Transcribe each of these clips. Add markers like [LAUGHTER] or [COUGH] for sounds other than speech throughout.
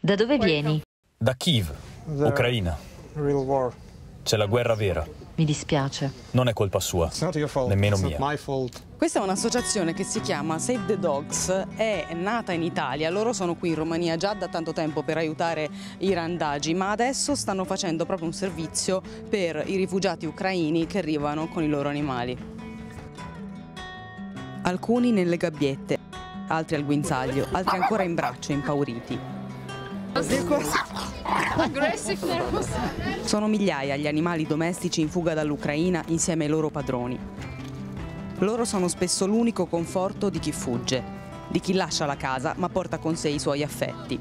Da dove vieni? Da Kiev, Ucraina. C'è la guerra vera. Mi dispiace. Non è colpa sua, nemmeno mia. Questa è un'associazione che si chiama Save the Dogs, è nata in Italia, loro sono qui in Romania già da tanto tempo per aiutare i randagi, ma adesso stanno facendo proprio un servizio per i rifugiati ucraini che arrivano con i loro animali. Alcuni nelle gabbiette, altri al guinzaglio, altri ancora in braccio, impauriti. Sono migliaia gli animali domestici in fuga dall'Ucraina insieme ai loro padroni. Loro sono spesso l'unico conforto di chi fugge, di chi lascia la casa ma porta con sé i suoi affetti.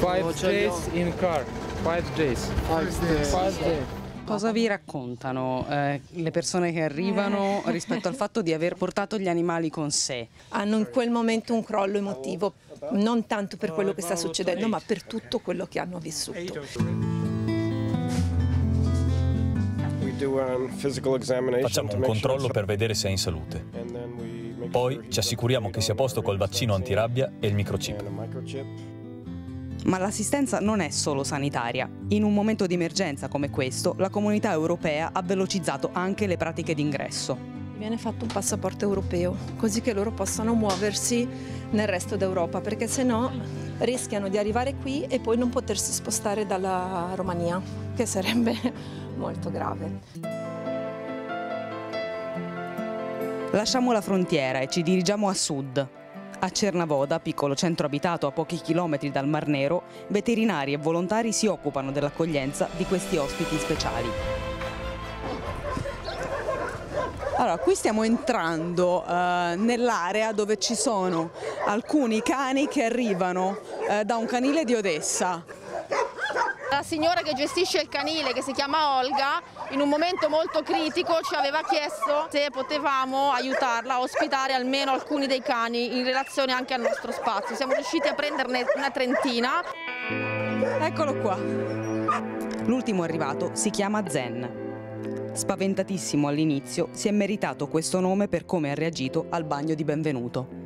Five days in car. Five days. Five days. Cosa vi raccontano eh, le persone che arrivano rispetto al fatto di aver portato gli animali con sé? Hanno in quel momento un crollo emotivo, non tanto per quello che sta succedendo, ma per tutto quello che hanno vissuto. Facciamo un controllo per vedere se è in salute. Poi ci assicuriamo che sia a posto col vaccino antirabbia e il microchip. Ma l'assistenza non è solo sanitaria. In un momento di emergenza come questo, la comunità europea ha velocizzato anche le pratiche d'ingresso. Viene fatto un passaporto europeo, così che loro possano muoversi nel resto d'Europa, perché se no rischiano di arrivare qui e poi non potersi spostare dalla Romania, che sarebbe [LAUGHS] molto grave. Lasciamo la frontiera e ci dirigiamo a sud. A Cernavoda, piccolo centro abitato a pochi chilometri dal Mar Nero, veterinari e volontari si occupano dell'accoglienza di questi ospiti speciali. Allora, qui stiamo entrando eh, nell'area dove ci sono alcuni cani che arrivano eh, da un canile di Odessa. La signora che gestisce il canile, che si chiama Olga, in un momento molto critico ci aveva chiesto se potevamo aiutarla a ospitare almeno alcuni dei cani in relazione anche al nostro spazio. Siamo riusciti a prenderne una trentina. Eccolo qua. L'ultimo arrivato si chiama Zen. Spaventatissimo all'inizio, si è meritato questo nome per come ha reagito al bagno di benvenuto.